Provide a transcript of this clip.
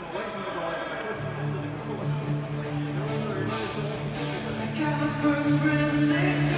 I got my first real six.